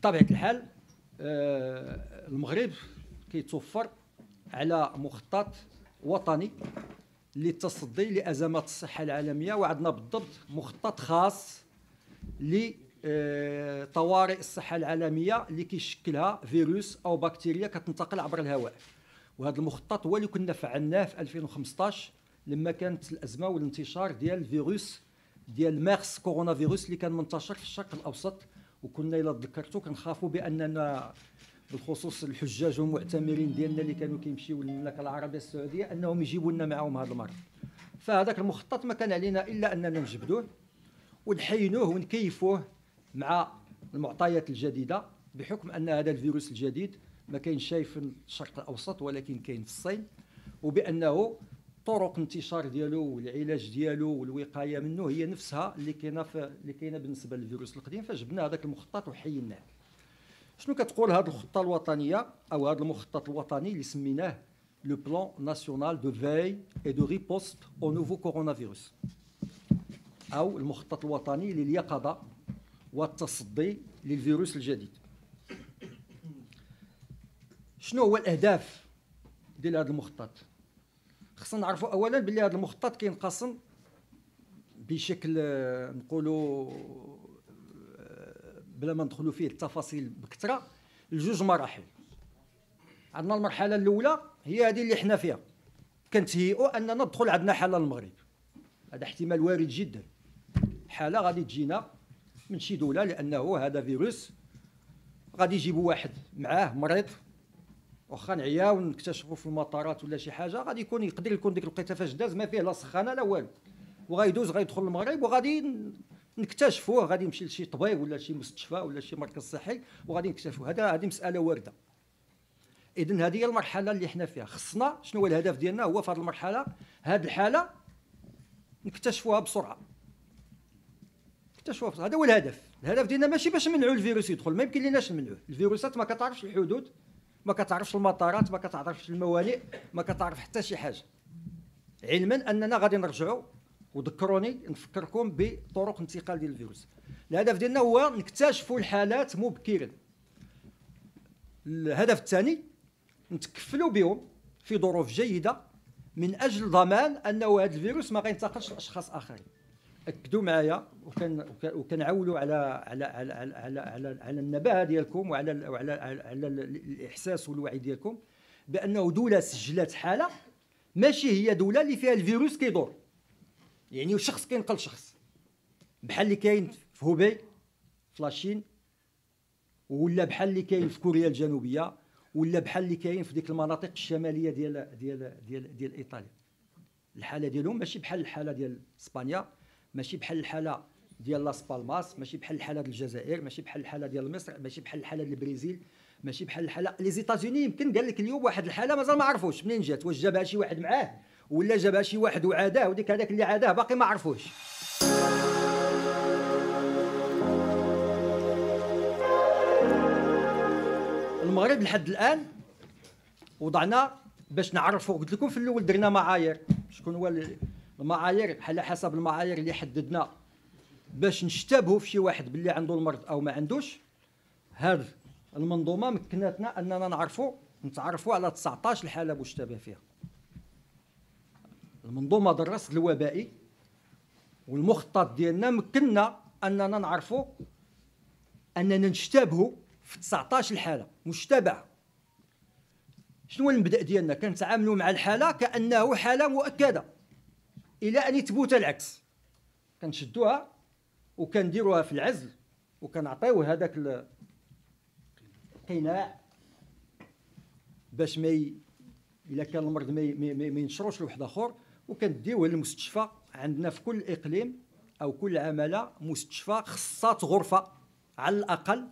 بطبيعة الحال آه، المغرب كيتوفر على مخطط وطني للتصدي لأزمات الصحة العالمية وعندنا بالضبط مخطط خاص لطوارئ الصحة العالمية اللي كيشكلها فيروس أو بكتيريا كتنتقل عبر الهواء. وهذا المخطط هو اللي كنا فعلناه في 2015 لما كانت الأزمة والانتشار ديال الفيروس ديال مارس كورونا فيروس اللي كان منتشر في الشرق الأوسط وكنا إلا تذكرتوا كنخافوا بأننا بالخصوص الحجاج والمعتمرين ديالنا اللي كانوا كيمشيو للمملكة العربية السعودية أنهم يجيبوا لنا معهم هذا المرض فهذاك المخطط ما كان علينا إلا أننا نجبدوه ونحينوه ونكيفوه مع المعطيات الجديدة بحكم أن هذا الفيروس الجديد ما كاينش شيء في الشرق الأوسط ولكن كاين في الصين وبأنه طرق انتشار ديالو والعلاج ديالو والوقاية منه هي نفسها اللي كاينة اللي كاينة بالنسبة للفيروس القديم فجبنا هذاك المخطط وحيناه شنو كتقول هذه الخطة الوطنية أو هذا المخطط الوطني اللي سميناه le plan national de veille et de riposte au nouveau coronavirus أو المخطط الوطني لليقظة والتصدي للفيروس الجديد. شنو هو الأهداف ديال هذا المخطط؟ خصنا نعرفوا اولا بلي هذا المخطط كينقسم بشكل نقولوا بلا ما ندخلوا فيه التفاصيل بكثرة لجوج مراحل. عندنا المرحلة الأولى هي هذه اللي حنا فيها. كنتهيئوا أننا ندخل عندنا حالة المغرب. هذا احتمال وارد جدا. حالة غادي تجينا من شي دولة لأنه هذا فيروس غادي يجيبوا واحد معاه مريض. واخا نعياو نكتشفوا في المطارات ولا شي حاجة غادي يكون يقدر يكون ديك الوقيته فاش داز ما فيه لا سخانة لا والو. وغايدوز غيدخل المغرب وغادي نكتشفوه غادي يمشي لشي طبيب ولا شي مستشفى ولا شي مركز صحي وغادي نكتشفوه. هذا هذه مسألة واردة. اذا هذه هي المرحلة اللي حنا فيها. خصنا شنو هو الهدف ديالنا؟ هو في هذه المرحلة هذه الحالة نكتشفوها بسرعة. نكتشفوها هذا هو الهدف. الهدف ديالنا ماشي باش نمنعوا الفيروس يدخل ما يمكن لناش نمنعوه الفيروسات ما كتعرفش الحدود ما كتعرفش المطارات ما كتعرفش الموانئ ما كتعرف حتى شي حاجة. علما أننا غادي نرجعوا وذكروني نفكركم بطرق انتقال ديال الفيروس. الهدف ديالنا هو نكتشفوا الحالات مبكرا. الهدف الثاني نتكفلوا بهم في ظروف جيدة من أجل ضمان أنه هذا الفيروس ما غينتقلش لأشخاص آخرين. أكدوا معايا وكان وكنعولوا على على على على على, على النباهه ديالكم وعلى وعلى على الإحساس والوعي ديالكم بأنه دولة سجلت حالة ماشي هي دولة اللي فيها الفيروس كيدور. يعني شخص كينقل شخص. بحال اللي كاين في هوبي في لاشين ولا بحال اللي كاين في كوريا الجنوبية ولا بحال اللي كاين في ديك المناطق الشمالية ديال ديال ديال ديال إيطاليا. الحالة ديالهم ماشي بحال الحالة ديال إسبانيا. ماشي بحال الحالة ديال لاس بالماس ماشي بحال الحالة ديال الجزائر ماشي بحال الحالة ديال مصر ماشي بحال الحالة ديال البرازيل ماشي بحال الحاله لي زيتازوني يمكن قال لك اليوم واحد الحالة مازال ما عرفوش منين جات واش جابها شي واحد معاه ولا جابها شي واحد وعاداه وديك هذاك اللي عاداه باقي ما عرفوش. المغرب لحد الآن وضعنا باش نعرفوا قلت لكم في الأول درنا معايير شكون هو المعايير على حسب المعايير اللي حددنا. باش نشتبهوا في شي واحد باللي عنده المرض أو ما عندوش هذه المنظومة مكنتنا أننا نعرفوا نتعرفوا على 19 الحالة مشتبه فيها. المنظومة الرصد الوبائي والمخطط ديالنا مكننا أننا نعرفوا أننا نشتبهوا في 19 الحالة مشتبه شنو المبدأ ديالنا؟ كنتعاملوا مع الحالة كأنه حالة مؤكدة. إلى أن يثبت العكس. كنشدوها وكنديروها في العزل وكنعطيوه هذاك القناع باش ما ي... إلا كان المرض ما, ينشروش لواحد آخر وكنديوه للمستشفى. عندنا في كل إقليم أو كل عمالة مستشفى خصات غرفة على الأقل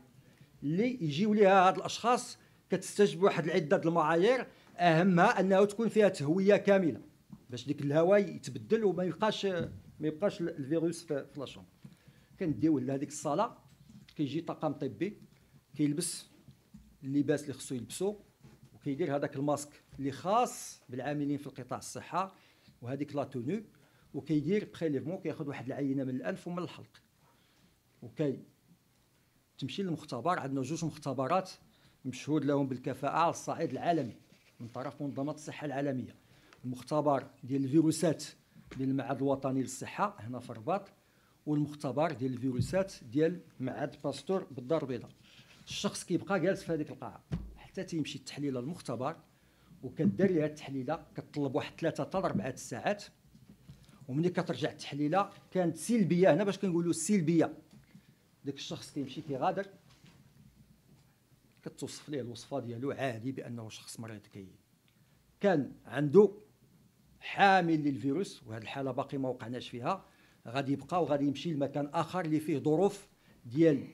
اللي يجيو ليها هاد الأشخاص كتستجب واحد العدة المعايير. أهمها انه تكون فيها تهوية كاملة. باش ديك الهواء يتبدل وما يبقاش ما يبقاش الفيروس في لاشوم كنديوه لهذيك الصالة كيجي طاقم طبي كيلبس اللباس اللي خصو يلبسو وكيدير هذاك الماسك اللي خاص بالعاملين في قطاع الصحة وهذيك la tenue وكيدير prélèvement كياخذ واحد العينة من الأنف ومن الحلق. وكي تمشي للمختبر عندنا جوج مختبرات مشهود لهم بالكفاءة على الصعيد العالمي من طرف منظمة الصحة العالمية. المختبر ديال الفيروسات ديال المعهد الوطني للصحة هنا في الرباط والمختبر ديال الفيروسات ديال معهد باستور بالدار البيضاء. الشخص كيبقى جالس في هذيك القاعة حتى تيمشي التحليله للمختبر وكدير لها التحليلة كتطلب واحد ثلاثة حتى اربعه ساعات وملي كترجع التحليلة كانت سلبية هنا باش كنقولوا سلبية. داك الشخص كيمشي كيغادر كتوصف ليه الوصفة ديالو عادي بأنه شخص مريض كي كان عنده حامل للفيروس وهذه الحالة باقي ما وقعناش فيها. غادي يبقى وغادي يمشي لمكان آخر اللي فيه ظروف ديال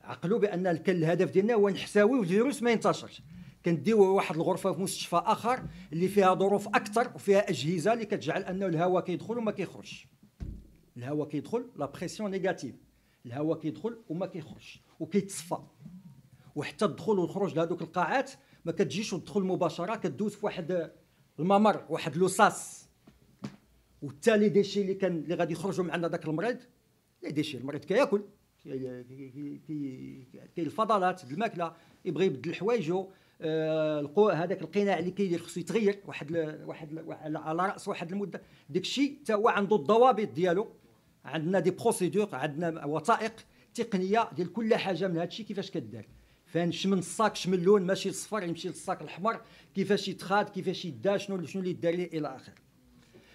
عقلوا بأن الهدف ديالنا هو نحتوي الفيروس ما ينتشرش. كنديو واحد الغرفة في مستشفى آخر اللي فيها ظروف أكثر وفيها أجهزة اللي كتجعل أنه الهواء كيدخل وما كيخرجش. الهواء كيدخل la pression négative الهواء كيدخل وما كيخرجش وكيتصفى. وحتى الدخول والخروج لهذوك القاعات ما كتجيش وتدخل مباشرة كدوز في واحد الممر واحد le sas والتالي ديشي اللي كان اللي غادي يخرجوا من عند هذاك المريض les déchets المريض كياكل كاين الفضلات الماكلة يبغي يبدل حوايجو آه هذاك القناع اللي كيدير خصو يتغير واحد. واحد. على رأس واحد المده داك الشيء حتى هو عنده الضوابط ديالو عندنا des procédures عندنا وثائق تقنية ديال كل حاجة من هذا الشيء كيفاش كدار فين شمن ال sac شمن اللون ماشي الصفر يمشي لل sac الأحمر كيفاش يتخاد كيفاش يدا شنو شنو اللي دار ليه إلى اخره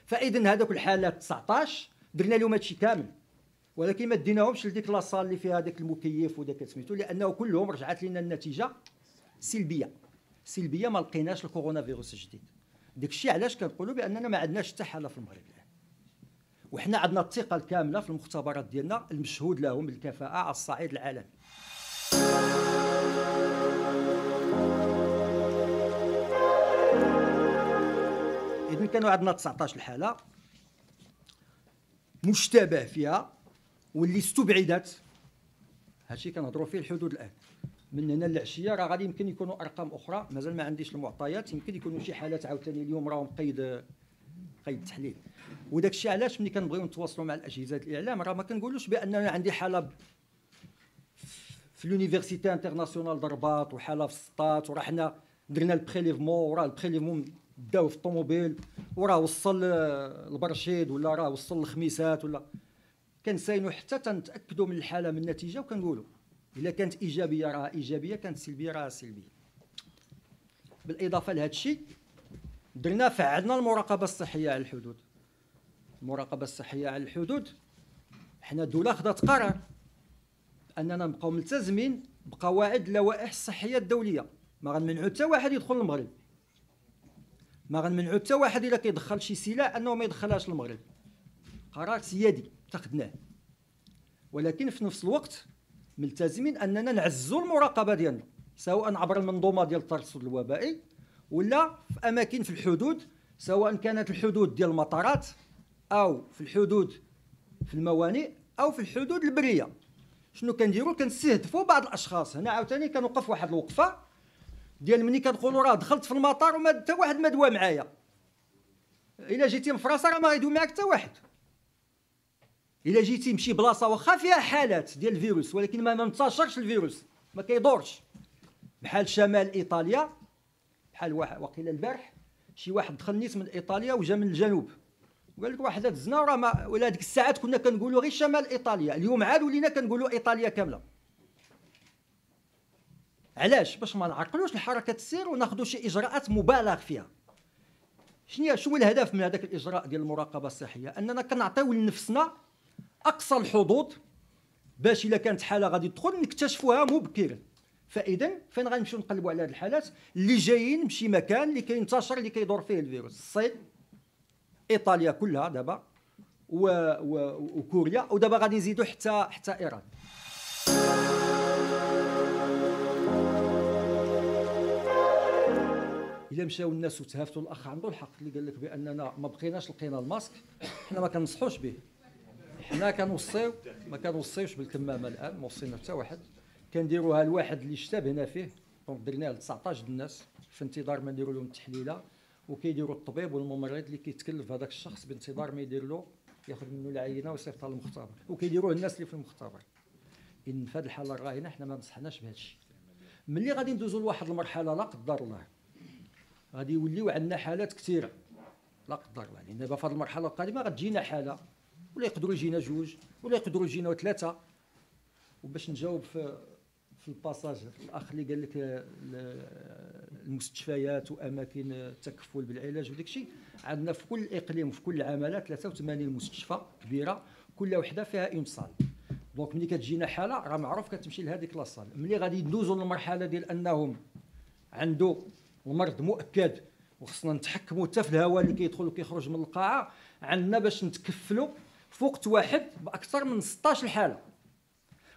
فاذا هذوك الحالات 19 درنا لهم هادشي كامل. ولكن ما ديناهمش لديك لاصال اللي فيها داك المكيف وداك سميتو لأنه كلهم رجعت لنا النتيجة سلبية. سلبية ما لقيناش الكورونا فيروس الجديد داك الشيء علاش كنقولوا بأننا ما عندناش حتى حالة في المغرب الآن. وحنا عندنا الثقة الكاملة في المختبرات ديالنا المشهود لهم بالكفاءه على الصعيد العالمي. اذا كانوا عندنا 19 الحالة. مشتبه فيها واللي استبعدت. هادشي كنهضروا فيه الحدود الآن. من هنا للعشية راه غادي يمكن يكونوا أرقام أخرى. مازال ما عنديش المعطيات. يمكن يكونوا شي حالات عاوتاني اليوم راهم قيد قيد التحليل. وداك الشيء علاش ملي كنبغيو نتواصلوا مع الأجهزة الإعلام راه ما كنقولوش بان أنا عندي حالة في l'université internationale ضربات وحالة في السطات وراه حنا درنا ال prélèvement وراه ال prélèvement داو في الطوموبيل وراه وصل البرشيد ولا راه وصل الخميسات ولا. كنساينو حتى تنتأكدوا من الحالة من النتيجة وكنقولوا. إلا كانت إيجابية راه إيجابية كانت سلبية راه سلبية. بالإضافة لهذا الشيء درنا فعلنا المراقبة الصحية على الحدود. المراقبة الصحية على الحدود حنا دوله خدات قرار أننا نبقاو ملتزمين بقواعد اللوائح الصحيه الدولية. ما غنمنعوا حتى واحد يدخل المغرب. ما غنمنعوا حتى واحد إلا كيدخل شي سلاح أنه ما يدخلهاش المغرب. قرار سيادي اتخذناه ولكن في نفس الوقت ملتزمين أننا نعزوا المراقبة ديالنا سواء عبر المنظومة ديال الترصد الوبائي ولا في أماكن في الحدود سواء كانت الحدود ديال المطارات أو في الحدود في الموانئ أو في الحدود البرية. شنو كنديروا كنستهدفوا بعض الأشخاص. هنا عاوتاني كنوقف واحد الوقفة. ديال ملي كنقولوا راه دخلت في المطار وما حتى واحد ما دوا معايا. إلا جيتي من فرنسا راه ما غيدوي معاك حتى واحد. إلا جيتي مشي بلاصة واخا فيها حالات ديال الفيروس ولكن ما منتشرش الفيروس ما كيدورش بحال شمال إيطاليا بحال واحد وقيل البارح شي واحد دخل نيت من إيطاليا وجا من الجنوب. وقال لك واحد دزنا راه ما ولا هذيك الساعات كنا كنقولوا غير شمال إيطاليا اليوم عاد ولينا كنقولوا إيطاليا كاملة. علاش؟ باش ما نعرقلوش الحركة السير وناخذوا شي إجراءات مبالغ فيها. شنو شنو الهدف من هذاك الإجراء ديال المراقبة الصحية؟ أننا كنعطيو لنفسنا أقصى الحظوظ باش إلا كانت حالة غادي تدخل نكتشفوها مبكرا فإذا فين غنمشيو نقلبوا على هذه الحالات اللي جايين من شي مكان اللي كينتشر اللي كيدور فيه الفيروس؟ الصين إيطاليا كلها دابا. وكوريا ودابا غادي نزيدوا حتى حتى إيران. الا مشاو الناس وتهافتوا الأخ عنده الحق اللي قال لك بأننا ما بقيناش لقينا الماسك حنا ما كنصحوش به. حنا كنوصيو ما كنوصيوش بالكمامة الآن ما وصينا حتى واحد. كنديروها الواحد اللي اشتبهنا فيه. دونك درناها ل 19 الناس في انتظار ما نديروا لهم التحليلة. وكيديروا الطبيب والممرض اللي كيتكلف هذاك الشخص بانتظار ما يدير له ياخذ منه العينة ويصيفطها للمختبر. وكيديروه الناس اللي في المختبر. إن في هذه الحالة الراهنة حنا ما نصحناش بهذا الشيء. ملي غادي ندوزو لواحد المرحلة لا قدر الله. غادي يوليو عندنا حالات كثيرة. لا قدر الله لأن دابا في هذه المرحلة القادمة غتجينا حالة ولا يقدروا يجينا جوج ولا يقدروا يجينا ثلاثة. وباش نجاوب في في ال passage الأخ اللي قال لك المستشفيات وأماكن التكفل بالعلاج وداك الشيء عندنا في كل إقليم وفي كل عمالة 83 مستشفى كبيرة كل وحدة فيها une salle donc ملي كتجينا حالة راه معروف كتمشي لهذيك la salle ملي غادي ندوزوا للمرحلة ديال أنهم عنده المرض مؤكد وخصنا نتحكموا حتى في الهواء اللي كيدخل وكيخرج من القاعة. عندنا باش نتكفلوا في وقت واحد بأكثر من 16 حاله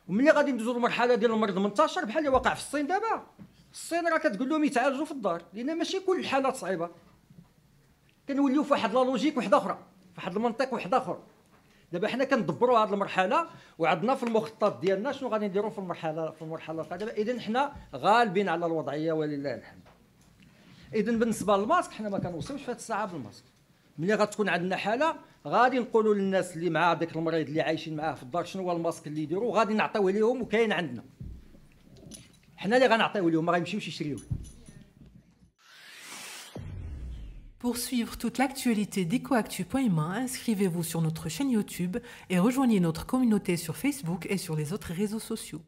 وملي غادي ندوزو للمرحله ديال المرض منتشر بحال اللي واقع في الصين دابا الصين راه كتقول لهم يتعالجوا في الدار. لأن ماشي كل الحالات صعيبة. كنوليو في واحد لا لوجيك وحده أخرى في واحد المنطق وحده أخرى دابا حنا كندبروا هذه المرحلة وعندنا في المخطط ديالنا شنو غادي نديروا في المرحلة في المرحلة القادمه اذا حنا غالبين على الوضعية ولله الحمد. اذا بالنسبة للماسك حنا ما كنوصلوش في هذه الساعة بالماسك. ملي غتكون عندنا حالة غادي نقولوا للناس اللي مع داك المريض اللي عايشين معاه في الدار شنو هو الماسك اللي يديروا غادي نعطيوه لهم وكاين عندنا. حنا اللي غنعطيوه لهم ما غيمشيوش يشريوه. Pour suivre toute l'actualité d'EcoActu.ma, inscrivez-vous sur notre chaîne YouTube et rejoignez notre communauté sur Facebook et sur les autres réseaux sociaux.